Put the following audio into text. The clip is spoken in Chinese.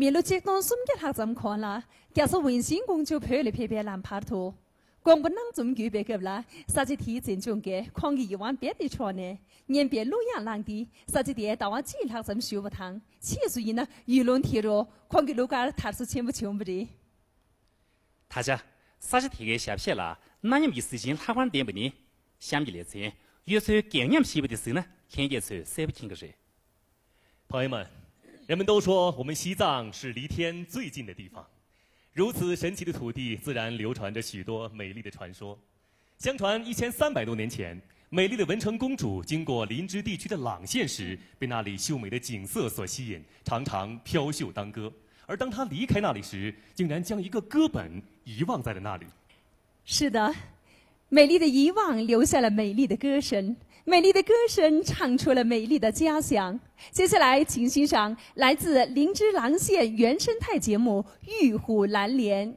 面露激动，送给他怎看啦？假是温馨公主拍了拍拍蓝帕图，光不能总举别个啦，啥子提前中给，抗议一万别的穿呢？年别路亚浪的，啥子的到我记他怎学不堂？其实呢，舆论贴着，抗议路杆他是全不全不的。大家，啥子贴给下片了？哪样没事情他管点不呢？想必来这，越是感染西北的时候呢，看见出说不清个事。朋友们， 人们都说我们西藏是离天最近的地方，如此神奇的土地，自然流传着许多美丽的传说。相传一千三百多年前，美丽的文成公主经过林芝地区的朗县时，被那里秀美的景色所吸引，常常飘袖当歌。而当她离开那里时，竟然将一个歌本遗忘在了那里。是的，美丽的遗忘留下了美丽的歌声。美丽的歌声唱出了美丽的家乡。接下来，请欣赏来自林芝郎县原生态节目《玉虎蓝莲》。